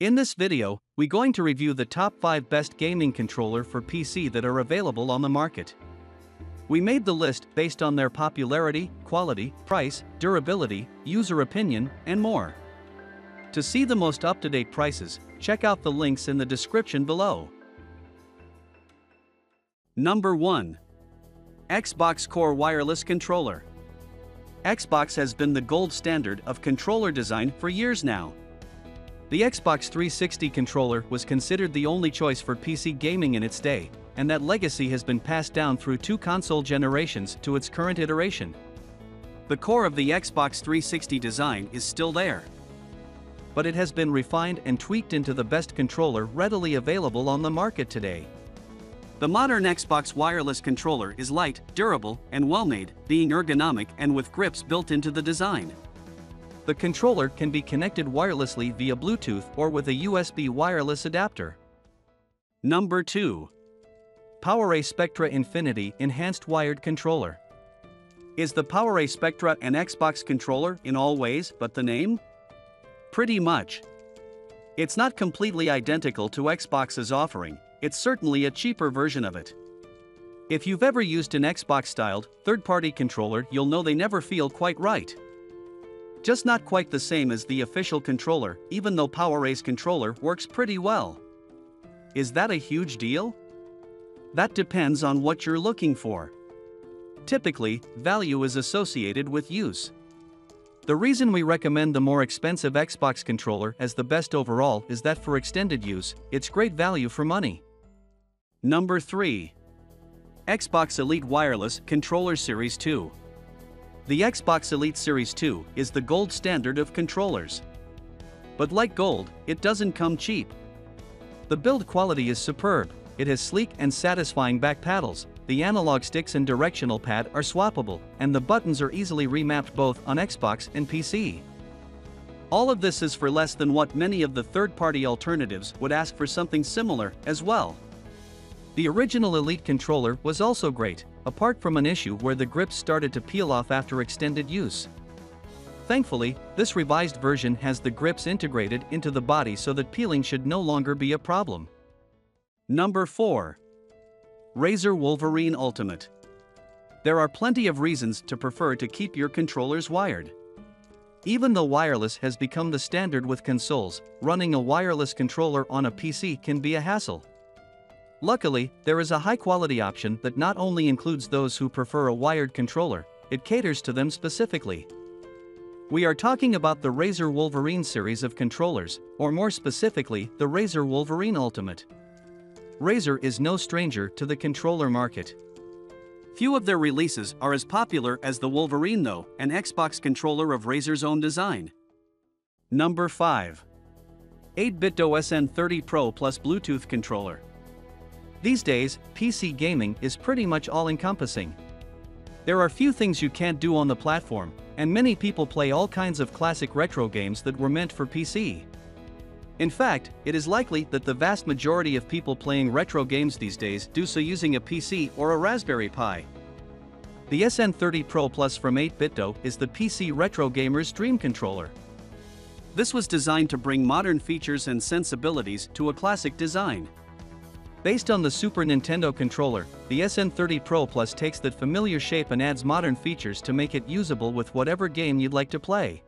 In this video, we going to review the top 5 best gaming controller for PC that are available on the market. We made the list based on their popularity, quality, price, durability, user opinion, and more. To see the most up-to-date prices, check out the links in the description below. Number 1. Xbox Core Wireless Controller. Xbox has been the gold standard of controller design for years now. The Xbox 360 controller was considered the only choice for PC gaming in its day, and that legacy has been passed down through two console generations to its current iteration. The core of the Xbox 360 design is still there. But it has been refined and tweaked into the best controller readily available on the market today. The modern Xbox wireless controller is light, durable, and well made, being ergonomic and with grips built into the design. The controller can be connected wirelessly via Bluetooth or with a USB wireless adapter. Number 2. PowerA Spectra Infinity Enhanced Wired Controller. Is the PowerA Spectra an Xbox controller in all ways but the name? Pretty much. It's not completely identical to Xbox's offering, it's certainly a cheaper version of it. If you've ever used an Xbox styled, third party controller, you'll know they never feel quite right. Just not quite the same as the official controller, even though PowerA's controller works pretty well. Is that a huge deal? That depends on what you're looking for. Typically, value is associated with use. The reason we recommend the more expensive Xbox controller as the best overall is that for extended use, it's great value for money. Number 3. Xbox Elite Wireless Controller Series 2. The Xbox Elite Series 2 is the gold standard of controllers. But like gold, it doesn't come cheap. The build quality is superb, it has sleek and satisfying back paddles, the analog sticks and directional pad are swappable, and the buttons are easily remapped both on Xbox and PC. All of this is for less than what many of the third-party alternatives would ask for something similar as well. The original Elite controller was also great, apart from an issue where the grips started to peel off after extended use. Thankfully, this revised version has the grips integrated into the body so that peeling should no longer be a problem. Number 4. Razer Wolverine Ultimate. There are plenty of reasons to prefer to keep your controllers wired. Even though wireless has become the standard with consoles, running a wireless controller on a PC can be a hassle. Luckily, there is a high-quality option that not only includes those who prefer a wired controller, it caters to them specifically. We are talking about the Razer Wolverine series of controllers, or more specifically, the Razer Wolverine Ultimate. Razer is no stranger to the controller market. Few of their releases are as popular as the Wolverine though, an Xbox controller of Razer's own design. Number 5. 8BitDo SN30 Pro Plus Bluetooth Controller. These days, PC gaming is pretty much all-encompassing. There are few things you can't do on the platform, and many people play all kinds of classic retro games that were meant for PC. In fact, it is likely that the vast majority of people playing retro games these days do so using a PC or a Raspberry Pi. The SN30 Pro Plus from 8BitDo is the PC retro gamer's dream controller. This was designed to bring modern features and sensibilities to a classic design. Based on the Super Nintendo controller, the SN30 Pro Plus takes that familiar shape and adds modern features to make it usable with whatever game you'd like to play.